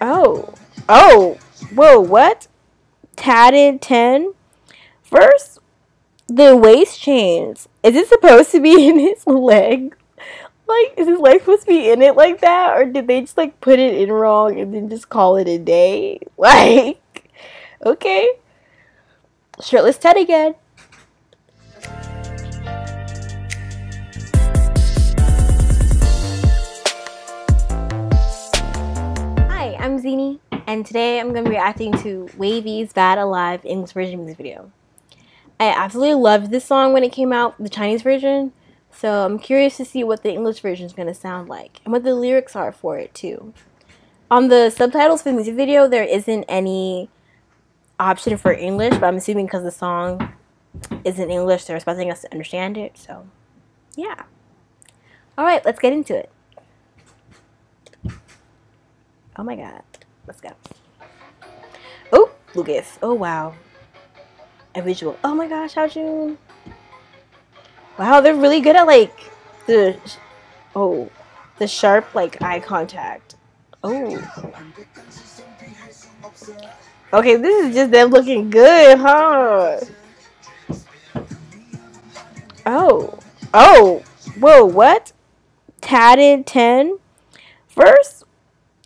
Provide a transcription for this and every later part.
Oh. Oh. Whoa, what? Tatted Ten? First, the waist chains. Is it supposed to be in his leg? Like, is his leg supposed to be in it like that? Or did they just, like, put it in wrong and then just call it a day? Like, okay. Shirtless Ten again. Zinnie, and today I'm going to be reacting to WayV's Bad Alive English version music video. I absolutely loved this song when it came out, the Chinese version, so I'm curious to see what the English version is going to sound like, and what the lyrics are for it too. On the subtitles for the music video, there isn't any option for English, but I'm assuming because the song is in English, they're expecting us to understand it, so yeah. Alright, let's get into it. Oh my god. Let's go. Oh, Lucas. Oh wow. A visual. Oh my gosh, Xiaojun. Wow, they're really good at like the oh the sharp like eye contact. Oh. Okay, this is just them looking good, huh? Oh. Oh. Whoa, what? Tatted Ten? First,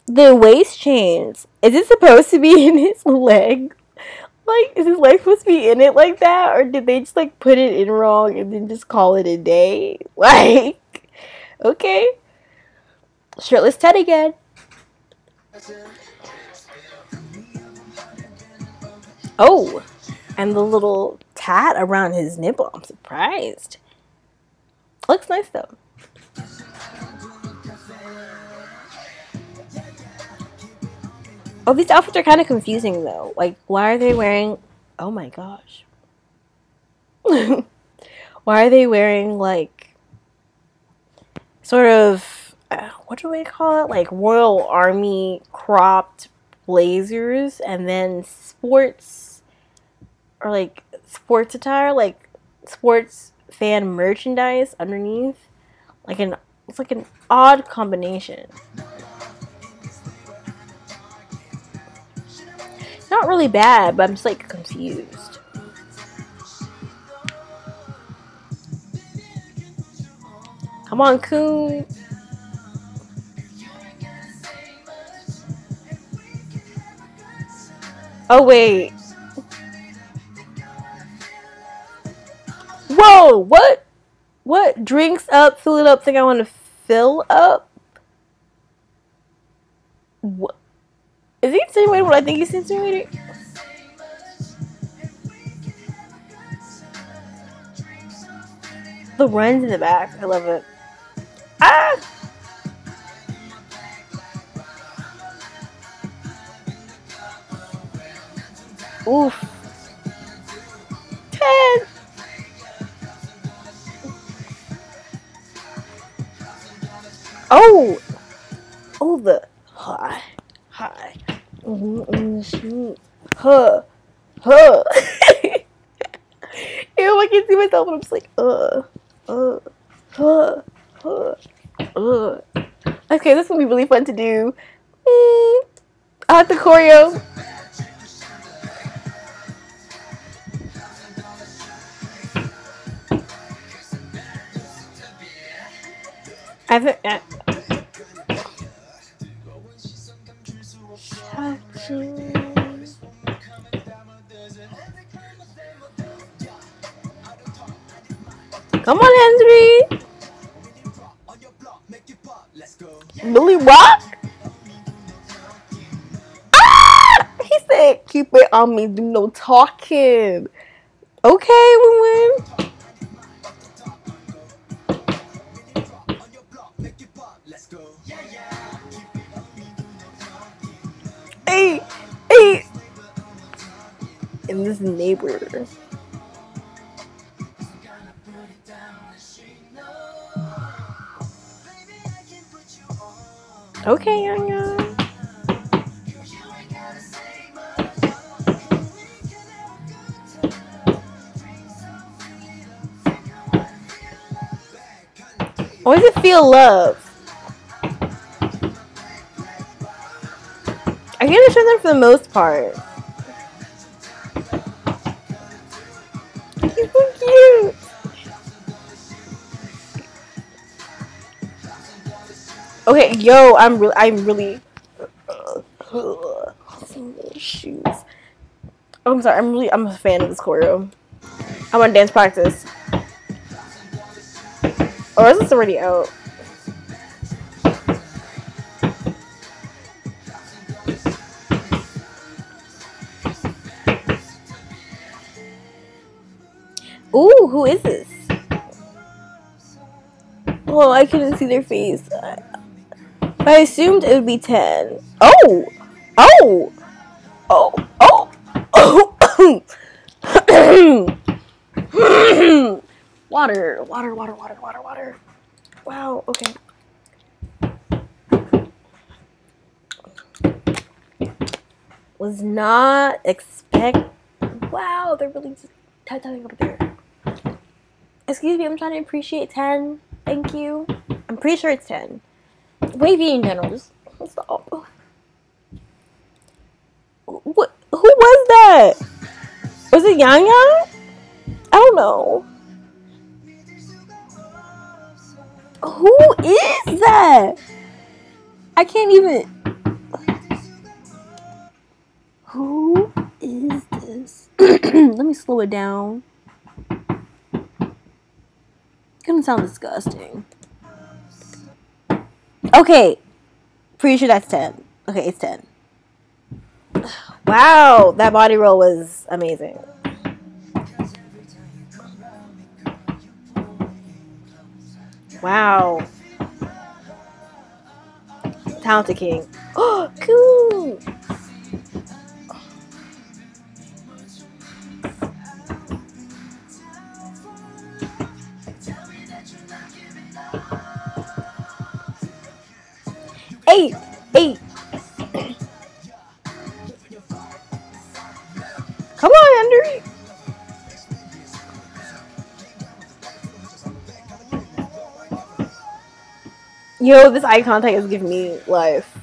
the waist chains. Is it supposed to be in his leg? Like, is his leg supposed to be in it like that? Or did they just, like, put it in wrong and then just call it a day? Like, okay. Shirtless Ten again. Oh, and the little tat around his nipple. I'm surprised. Looks nice, though. Oh, these outfits are kind of confusing though. Like, why are they wearing? Oh my gosh. why are they wearing like sort of uh, what do we call it? Like Royal Army cropped blazers and then sports or like sports attire, like sports fan merchandise underneath. Like an it's like an odd combination. Not really bad, but I'm just like confused. Come on, Kun. Oh, wait. Whoa, what? What? Drinks up, fill it up, think I want to fill up? What? Is he insinuating what I think he's insinuating? The runs in the back. I love it. Ah! Oof. Ten. Oh! Oh, the. Hi. Hi. Huh. Huh. Ew, I can see myself and I'm just like, uh, uh, huh, huh, uh. Okay, this will be really fun to do. Mm, I have the choreo. I haven't. Come on, Hendery. Billy Rock? Ah! He said, keep it on me, do no talking. Okay, WinWin. Hey, hey. And this neighbor. Okay, Yang Yang. Or does it feel love? I can understand them for the most part. Okay, yo, I'm really, I'm really. shoes. Oh, I'm sorry. I'm really, I'm a fan of this choreo. I'm on dance practice. Or is this already out? Ooh, who is this? Well, I couldn't see their face. I assumed it would be Ten. Oh! Oh! Oh! Oh! Oh! water, water, water, water, water, water. Wow, okay. Was not expect. Wow, they're really just tattooing over there. Excuse me, I'm trying to appreciate Ten. Thank you. I'm pretty sure it's Ten. WayV in general, stop. What? Who was that? Was it Yang Yang? I don't know. Who is that? I can't even. Who is this? Let me slow it down. Gonna sound disgusting. Okay. Pretty sure that's Ten. Okay, it's Ten. Wow, that body roll was amazing. Wow. Talented King. Oh, cool. Yo, this eye contact is giving me life.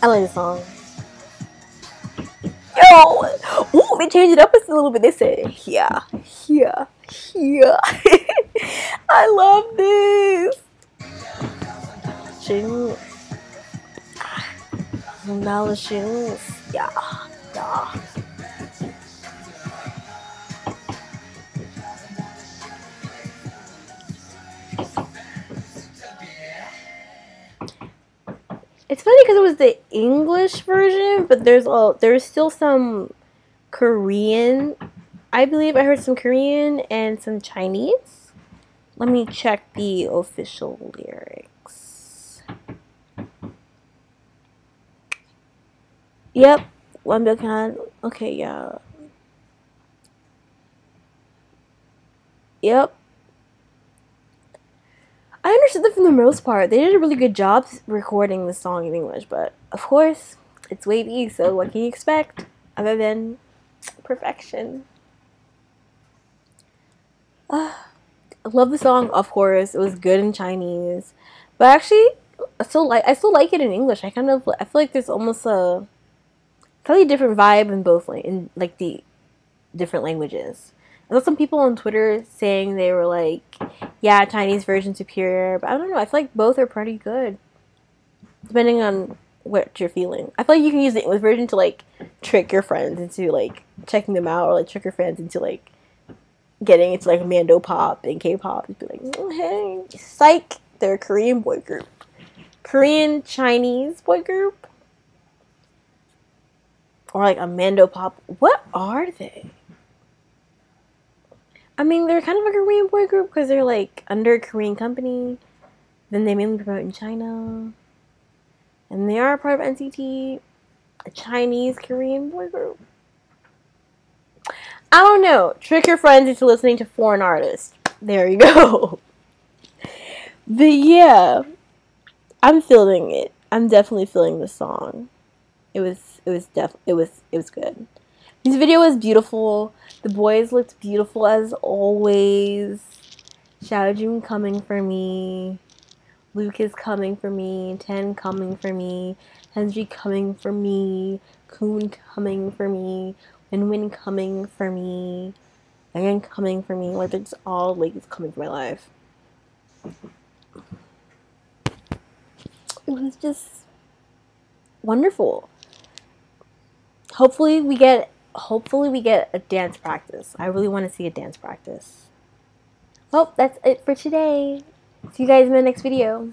I like this song. Yo! Ooh, they changed it up a little bit. They said, yeah, yeah, yeah. I love this. Shoot. Now. Yeah, yeah. It's funny because it was the English version, but there's a there's still some Korean. I believe I heard some Korean and some Chinese. Let me check the official lyrics. Yep, one bill can. Okay, yeah. Yep. I understood that for the most part. They did a really good job recording the song in English, but of course, it's WayV, so what can you expect other than perfection? Uh, I love the song, of course. It was good in Chinese, but actually, I still like I still like it in English. I kind of I feel like there's almost a totally different vibe in both like in like the different languages. I saw some people on Twitter saying they were like, yeah, Chinese version superior, but I don't know. I feel like both are pretty good, depending on what you're feeling. I feel like you can use the English version to like trick your friends into like checking them out, or like trick your friends into like getting into like Mandopop and K-pop. And be like, oh, hey, psych, they're a Korean boy group, Korean Chinese boy group, or like a Mandopop. What are they? I mean, they're kind of like a Korean boy group because they're like under a Korean company. Then they mainly promote in China. And they are part of NCT, a Chinese Korean boy group. I don't know. Trick your friends into listening to foreign artists. There you go. but yeah, I'm feeling it. I'm definitely feeling the song. It was it was def it was it was good. This video was beautiful. The boys looked beautiful as always. Xiaojun coming for me. Lucas coming for me. Ten coming for me. Hendery coming for me. Kun coming for me. WinWin coming for me. Megan coming for me. Like, it's all like it's coming for my life. It was just wonderful. Hopefully we get hopefully we get a dance practice. I really want to see a dance practice. Well, that's it for today. See you guys in the next video.